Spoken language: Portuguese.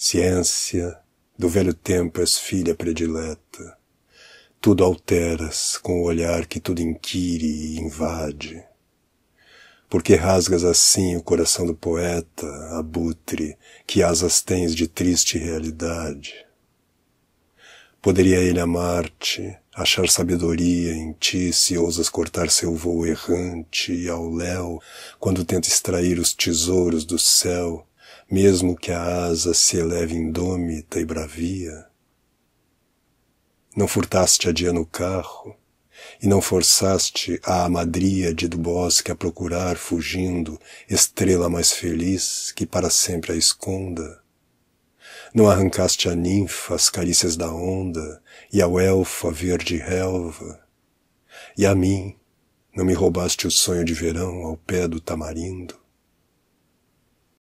Ciência, do velho tempo és filha predileta. Tudo alteras com o olhar que tudo inquire e invade. Porque rasgas assim o coração do poeta, abutre, que asas tens de triste realidade? Poderia ele amar-te, achar sabedoria em ti se ousas cortar seu voo errante ao léu, quando tenta extrair os tesouros do céu, mesmo que a asa se eleve indômita e bravia? Não furtaste a dia no carro, e não forçaste a amadríade do bosque a procurar, fugindo, estrela mais feliz que para sempre a esconda? Não arrancaste a ninfa as carícias da onda, e ao elfo a verde relva? E a mim, não me roubaste o sonho de verão ao pé do tamarindo?